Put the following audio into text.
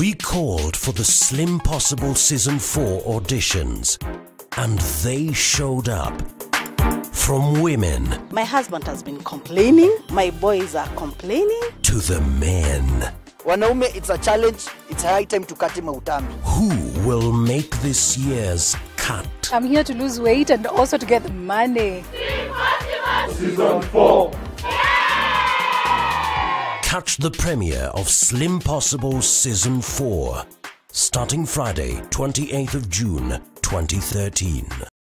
We called for the Slimpossible Season 4 auditions, and they showed up. From women My husband has been complaining. My boys are complaining. to the men. wanaume it's a challenge it's high time to cut him out. Who will make this year's cut? I'm here to lose weight and also to get the money. Catch the premiere of Slimpossible Season 4, starting Friday, 28th of June, 2013.